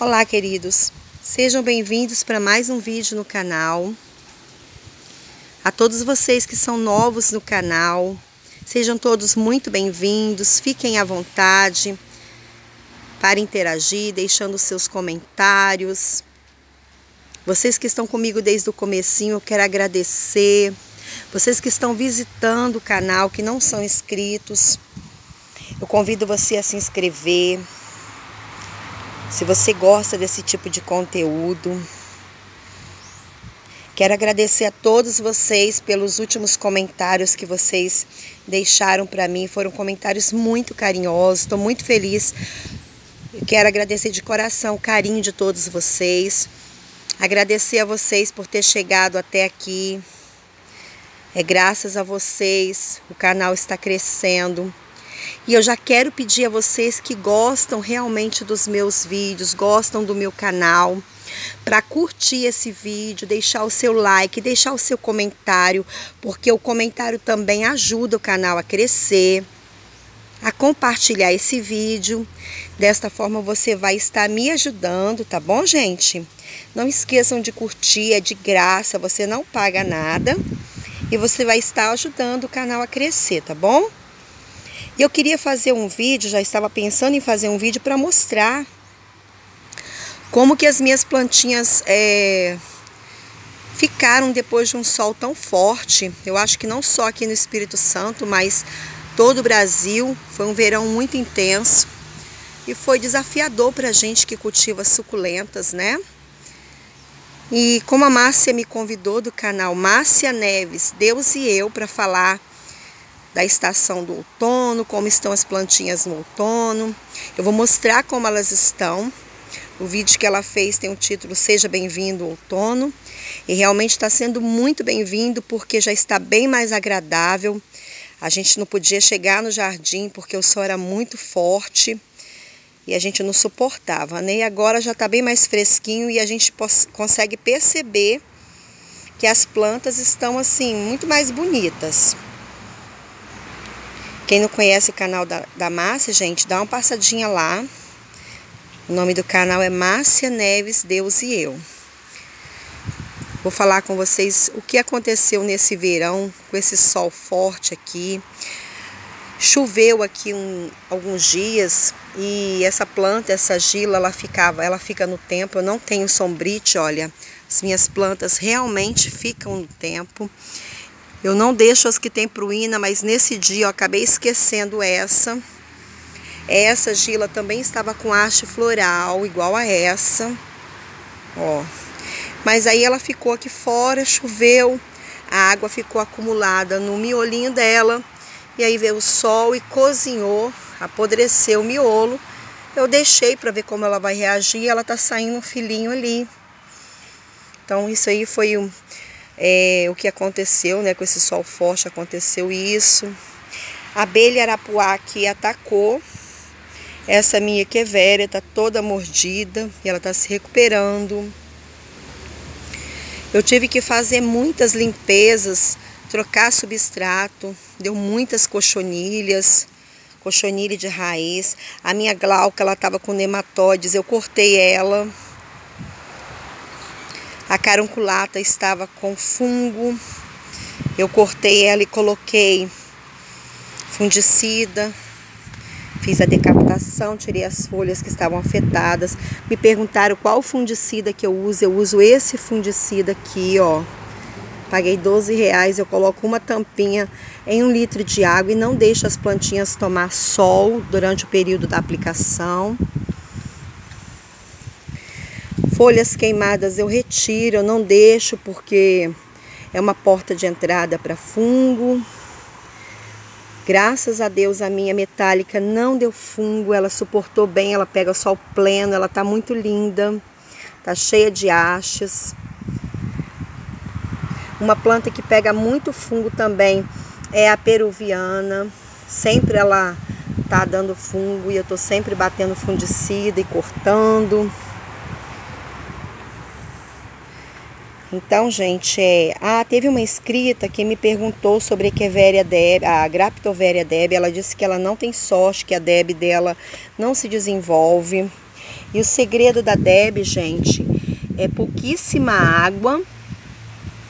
Olá, queridos. Sejam bem-vindos para mais um vídeo no canal. A todos vocês que são novos no canal, sejam todos muito bem-vindos. Fiquem à vontade para interagir, deixando seus comentários. Vocês que estão comigo desde o comecinho, eu quero agradecer. Vocês que estão visitando o canal, que não são inscritos, eu convido você a se inscrever. Se você gosta desse tipo de conteúdo, quero agradecer a todos vocês pelos últimos comentários que vocês deixaram para mim. Foram comentários muito carinhosos. Estou muito feliz. Quero agradecer de coração o carinho de todos vocês. Agradecer a vocês por ter chegado até aqui. É graças a vocês o canal está crescendo. E eu já quero pedir a vocês que gostam realmente dos meus vídeos, gostam do meu canal, para curtir esse vídeo, deixar o seu like, deixar o seu comentário, porque o comentário também ajuda o canal a crescer, a compartilhar esse vídeo. Desta forma você vai estar me ajudando, tá bom, gente? Não esqueçam de curtir, é de graça, você não paga nada. E você vai estar ajudando o canal a crescer, tá bom? E eu queria fazer um vídeo, já estava pensando em fazer um vídeo para mostrar como que as minhas plantinhas é, ficaram depois de um sol tão forte. Eu acho que não só aqui no Espírito Santo, mas todo o Brasil. Foi um verão muito intenso e foi desafiador para a gente que cultiva suculentas, né? E como a Márcia me convidou do canal Márcia Neves, Deus e eu, para falar da estação do outono, como estão as plantinhas no outono. Eu vou mostrar como elas estão. O vídeo que ela fez tem o título Seja Bem-vindo Outono. E realmente está sendo muito bem-vindo porque já está bem mais agradável. A gente não podia chegar no jardim porque o sol era muito forte e a gente não suportava, né? E agora já está bem mais fresquinho e a gente consegue perceber que as plantas estão assim muito mais bonitas. Quem não conhece o canal da, da Márcia, gente, dá uma passadinha lá. O nome do canal é Márcia Neves, Deus e Eu. Vou falar com vocês o que aconteceu nesse verão, com esse sol forte aqui. Choveu aqui um, alguns dias e essa planta, essa gila, ela ficava, ela fica no tempo. Eu não tenho sombrite, olha. As minhas plantas realmente ficam no tempo. Eu não deixo as que tem pruína, mas nesse dia eu acabei esquecendo essa. Essa gila também estava com haste floral, igual a essa. Ó. Mas aí ela ficou aqui fora, choveu, a água ficou acumulada no miolinho dela. E aí veio o sol e cozinhou, apodreceu o miolo. Eu deixei para ver como ela vai reagir. Ela tá saindo um filhinho ali. Então isso aí foi um, é, o que aconteceu, né? Com esse sol forte aconteceu isso. A abelha arapuá que atacou. Essa minha equevéria tá toda mordida e ela tá se recuperando. Eu tive que fazer muitas limpezas, trocar substrato, deu muitas cochonilhas, cochonilha de raiz. A minha glauca, ela tava com nematóides, eu cortei ela. A carunculata estava com fungo. Eu cortei ela e coloquei fungicida. Fiz a decapitação, tirei as folhas que estavam afetadas. Me perguntaram qual fungicida que eu uso. Eu uso esse fungicida aqui, ó. Paguei 12 reais. Eu coloco uma tampinha em um litro de água e não deixo as plantinhas tomar sol durante o período da aplicação. Folhas queimadas eu retiro, eu não deixo porque é uma porta de entrada para fungo. Graças a Deus a minha metálica não deu fungo, ela suportou bem, ela pega sol pleno, ela tá muito linda, tá cheia de hastes. Uma planta que pega muito fungo também é a peruviana. Sempre ela tá dando fungo e eu tô sempre batendo fungicida e cortando. Então, gente, é... ah, teve uma inscrita que me perguntou sobre a deb, a Graptoveria deb. Ela disse que ela não tem sorte, que a deb dela não se desenvolve. E o segredo da Deb, gente, é pouquíssima água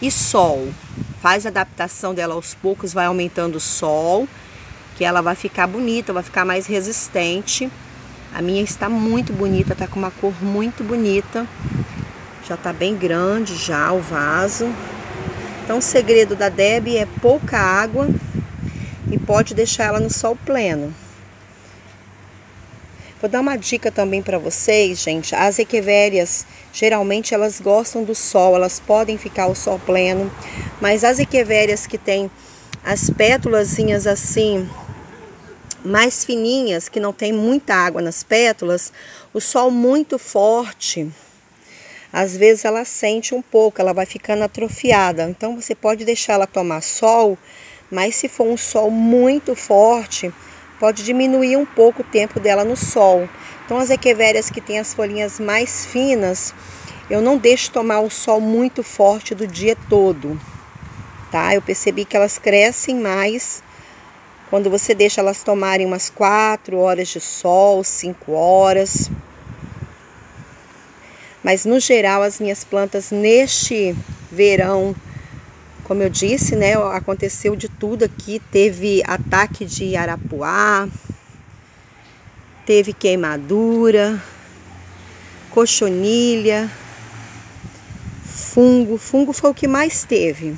e sol. Faz a adaptação dela aos poucos, vai aumentando o sol, que ela vai ficar bonita, vai ficar mais resistente. A minha está muito bonita, tá com uma cor muito bonita. Já tá bem grande já o vaso. Então o segredo da Deb é pouca água e pode deixar ela no sol pleno. Vou dar uma dica também para vocês, gente. As equevérias, geralmente elas gostam do sol, elas podem ficar ao sol pleno, mas as equevérias que têm as pétulazinhas assim, mais fininhas, que não tem muita água nas pétalas, o sol muito forte, às vezes ela sente um pouco, ela vai ficando atrofiada. Então você pode deixar ela tomar sol, mas se for um sol muito forte, pode diminuir um pouco o tempo dela no sol. Então as equevérias que têm as folhinhas mais finas, eu não deixo tomar o sol muito forte do dia todo, tá? Eu percebi que elas crescem mais quando você deixa elas tomarem umas 4 horas de sol, 5 horas. Mas no geral as minhas plantas neste verão como eu disse, né, aconteceu de tudo aqui. Teve ataque de arapuá, teve queimadura, cochonilha, fungo. Fungo foi o que mais teve.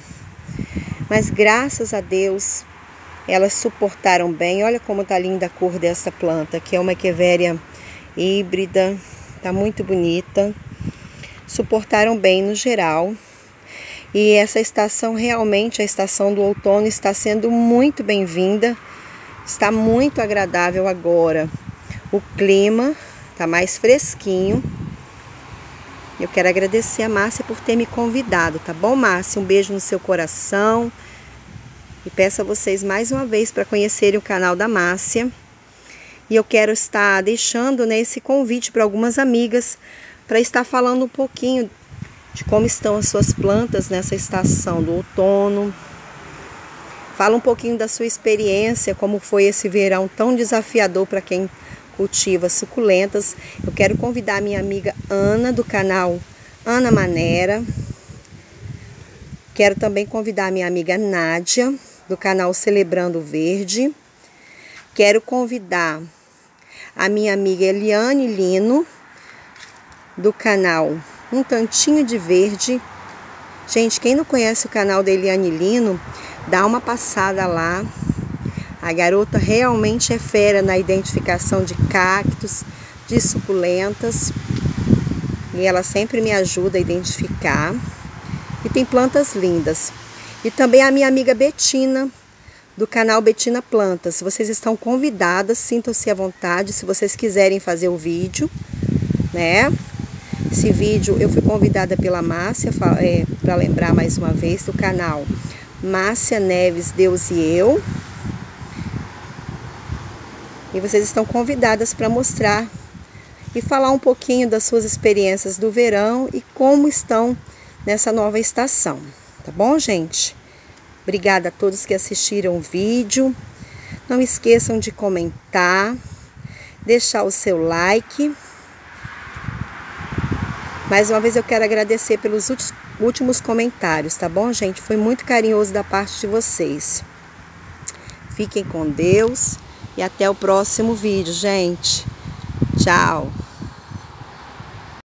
Mas graças a Deus, elas suportaram bem. Olha como tá linda a cor dessa planta, que é uma equevéria híbrida, tá muito bonita. Suportaram bem no geral. E essa estação, realmente, a estação do outono, está sendo muito bem-vinda. Está muito agradável agora. O clima está mais fresquinho. Eu quero agradecer a Márcia por ter me convidado, tá bom, Márcia? Um beijo no seu coração. E peço a vocês mais uma vez para conhecerem o canal da Márcia. E eu quero estar deixando né, esse convite para algumas amigas para estar falando um pouquinho de como estão as suas plantas nessa estação do outono. Fala um pouquinho da sua experiência, como foi esse verão tão desafiador para quem cultiva suculentas. Eu quero convidar minha amiga Ana do canal Ana Manera. Quero também convidar minha amiga Nádia do canal Celebrando Verde. Quero convidar a minha amiga Eliane Lino do canal um tantinho de verde. Gente, quem não conhece o canal da Eliane Lino, dá uma passada lá. A garota realmente é fera na identificação de cactos, de suculentas. E ela sempre me ajuda a identificar. E tem plantas lindas. E também a minha amiga Betina, do canal Betina Plantas. Vocês estão convidadas, sintam-se à vontade se vocês quiserem fazer o vídeo, né? Esse vídeo eu fui convidada pela Márcia, é, para lembrar mais uma vez, do canal Márcia Neves, Deus e Eu. E vocês estão convidadas para mostrar e falar um pouquinho das suas experiências do verão e como estão nessa nova estação. Tá bom, gente? Obrigada a todos que assistiram o vídeo. Não esqueçam de comentar, deixar o seu like mais uma vez eu quero agradecer pelos últimos comentários, tá bom, gente? Foi muito carinhoso da parte de vocês. Fiquem com Deus e até o próximo vídeo, gente. Tchau!